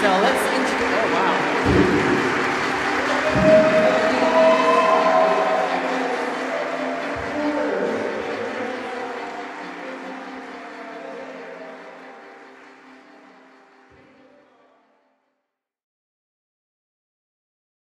So let's introduce, oh wow.